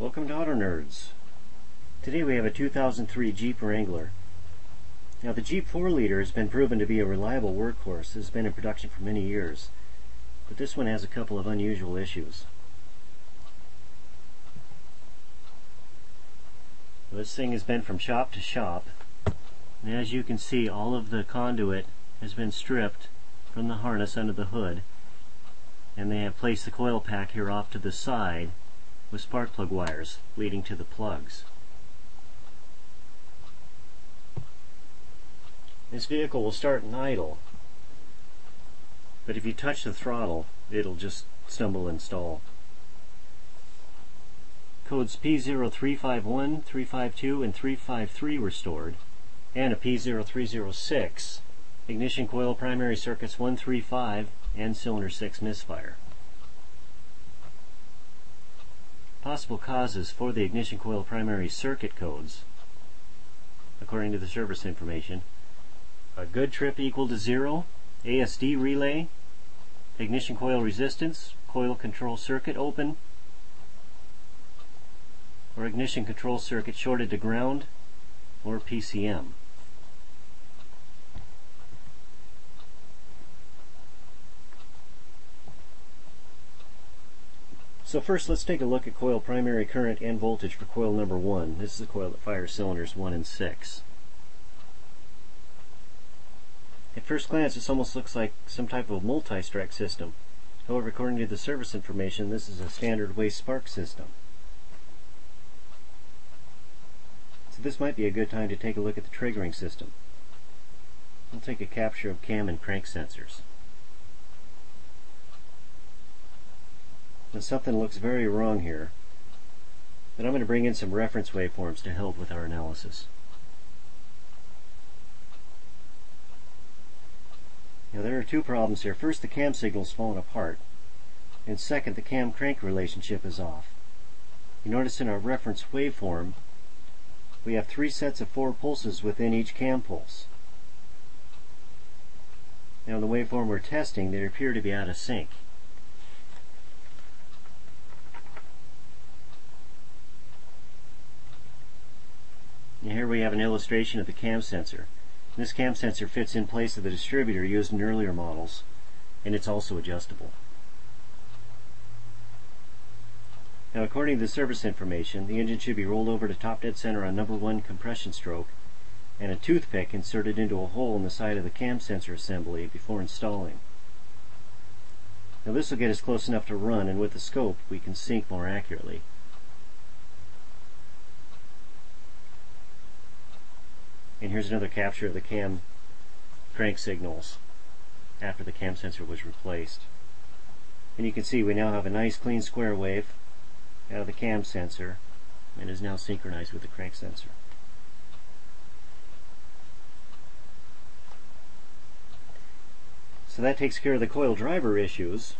Welcome to Autonerdz. Today we have a 2003 Jeep Wrangler. Now the Jeep 4-liter has been proven to be a reliable workhorse. It has been in production for many years. But this one has a couple of unusual issues. This thing has been from shop to shop. And as you can see, all of the conduit has been stripped from the harness under the hood. And they have placed the coil pack here off to the side with spark plug wires leading to the plugs. This vehicle will start in idle, but if you touch the throttle, it'll just stumble and stall. Codes P0351, 352, and 353 were stored, and a P0306, ignition coil primary circuits 135, and cylinder 6 misfire. Possible causes for the ignition coil primary circuit codes, according to the service information, a good trip equal to zero, ASD relay, ignition coil resistance, coil control circuit open, or ignition control circuit shorted to ground, or PCM. So first let's take a look at coil primary current and voltage for coil number 1. This is a coil that fires cylinders 1 and 6. At first glance this almost looks like some type of multi-strike system. However, according to the service information, this is a standard waste spark system. So this might be a good time to take a look at the triggering system. We'll take a capture of cam and crank sensors. And something looks very wrong here. But I'm going to bring in some reference waveforms to help with our analysis. Now there are two problems here. First, the cam signal's falling apart. And second, the cam-crank relationship is off. You notice in our reference waveform, we have three sets of four pulses within each cam pulse. Now in the waveform we're testing, they appear to be out of sync. Here we have an illustration of the cam sensor. This cam sensor fits in place of the distributor used in earlier models, and it's also adjustable. Now according to the service information, the engine should be rolled over to top dead center on number one compression stroke and a toothpick inserted into a hole in the side of the cam sensor assembly before installing. Now this will get us close enough to run and with the scope we can sync more accurately. And here's another capture of the cam crank signals after the cam sensor was replaced. And you can see we now have a nice clean square wave out of the cam sensor and is now synchronized with the crank sensor. So that takes care of the coil driver issues.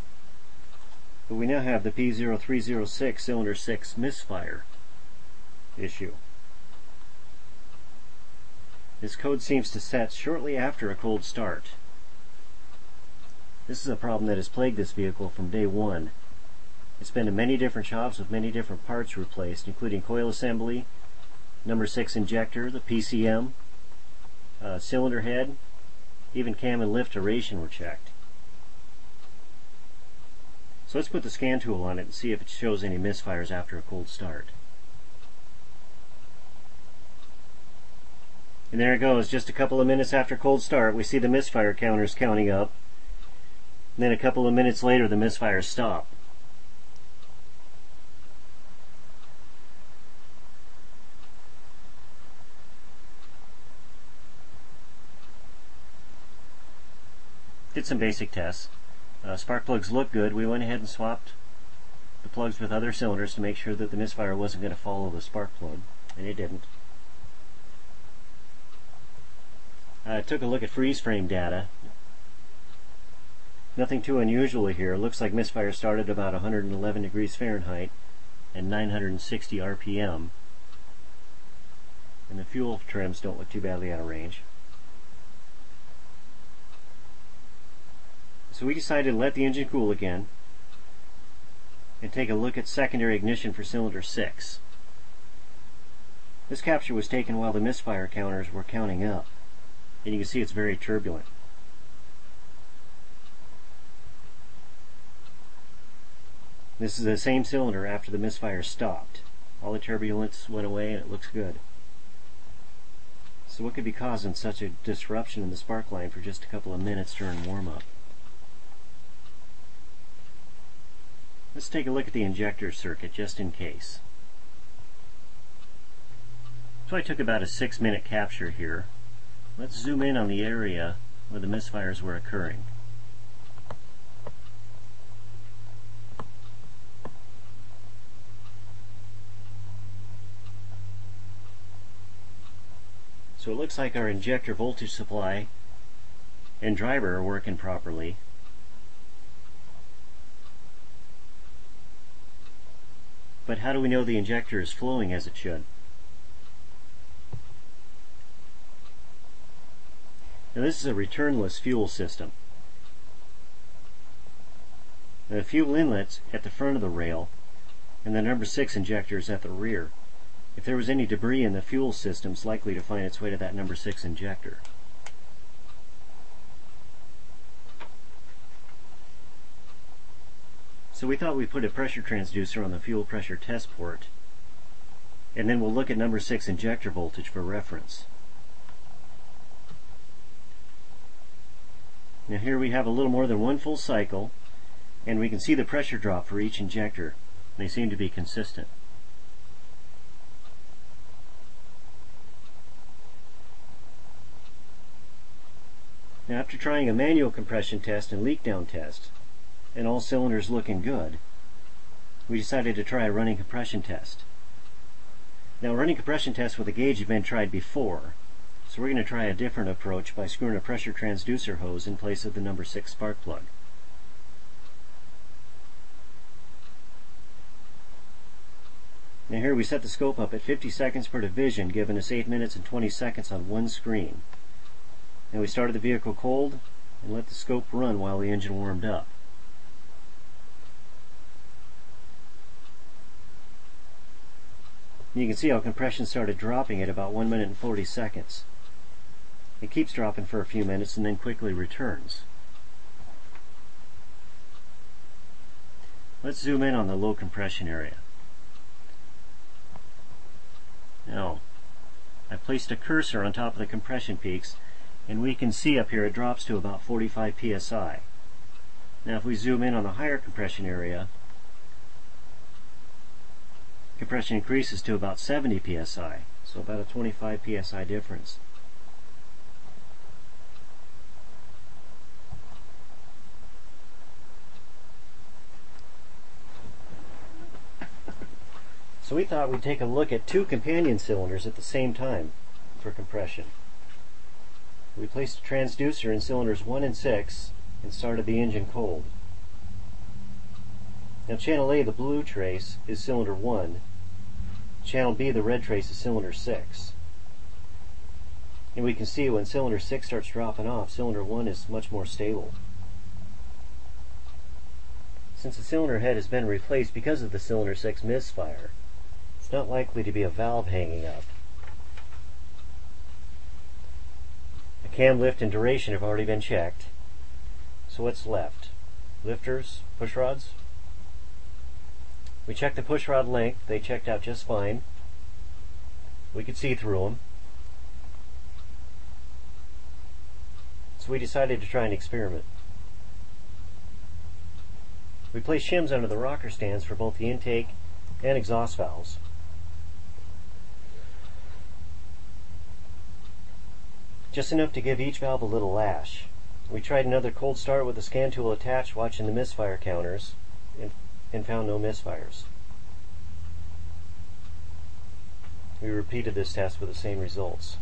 But we now have the P0306 cylinder 6 misfire issue. This code seems to set shortly after a cold start. This is a problem that has plagued this vehicle from day one. It's been in many different shops with many different parts replaced, including coil assembly, number 6 injector, the PCM, uh, cylinder head, even cam and lift duration were checked. So let's put the scan tool on it and see if it shows any misfires after a cold start. And there it goes, just a couple of minutes after cold start, we see the misfire counters counting up. And then a couple of minutes later, the misfires stop. Did some basic tests. Uh, spark plugs look good. We went ahead and swapped the plugs with other cylinders to make sure that the misfire wasn't going to follow the spark plug, and it didn't. I took a look at freeze frame data. Nothing too unusual here. Looks like misfire started about 111 degrees Fahrenheit and 960 RPM. And the fuel trims don't look too badly out of range. So we decided to let the engine cool again. and take a look at secondary ignition for cylinder 6. This capture was taken while the misfire counters were counting up, and you can see it's very turbulent. This is the same cylinder after the misfire stopped. All the turbulence went away and it looks good. So what could be causing such a disruption in the spark line for just a couple of minutes during warm-up? Let's take a look at the injector circuit just in case. So I took about a six minute capture here. Let's zoom in on the area where the misfires were occurring. So it looks like our injector voltage supply and driver are working properly. But how do we know the injector is flowing as it should? Now this is a returnless fuel system. the fuel inlet's at the front of the rail and the number 6 injector is at the rear. If there was any debris in the fuel system, it's likely to find its way to that number 6 injector. So we thought we'd put a pressure transducer on the fuel pressure test port, and then we'll look at number 6 injector voltage for reference. Now here we have a little more than one full cycle, and we can see the pressure drop for each injector. They seem to be consistent. Now after trying a manual compression test and leak down test, and all cylinders looking good, we decided to try a running compression test. Now running compression tests with a gauge have been tried before, so we're going to try a different approach by screwing a pressure transducer hose in place of the number 6 spark plug. Now here we set the scope up at 50 seconds per division, giving us 8 minutes and 20 seconds on one screen. And we started the vehicle cold and let the scope run while the engine warmed up. You can see how compression started dropping at about 1 minute and 40 seconds. It keeps dropping for a few minutes and then quickly returns. Let's zoom in on the low compression area. Now, I placed a cursor on top of the compression peaks and we can see up here it drops to about 45 psi. Now if we zoom in on the higher compression area, compression increases to about 70 psi, so about a 25 psi difference. So we thought we'd take a look at two companion cylinders at the same time for compression. We placed a transducer in cylinders 1 and 6 and started the engine cold. Now channel A, the blue trace, is cylinder 1. Channel B, the red trace, is cylinder 6. And we can see when cylinder 6 starts dropping off, cylinder 1 is much more stable. Since the cylinder head has been replaced because of the cylinder 6 misfire, it's not likely to be a valve hanging up. The cam lift and duration have already been checked. So what's left? Lifters, push rods. We checked the push rod length. They checked out just fine. We could see through them. So we decided to try an experiment. We placed shims under the rocker stands for both the intake and exhaust valves. Just enough to give each valve a little lash. We tried another cold start with the scan tool attached watching the misfire counters and, and found no misfires. We repeated this test with the same results.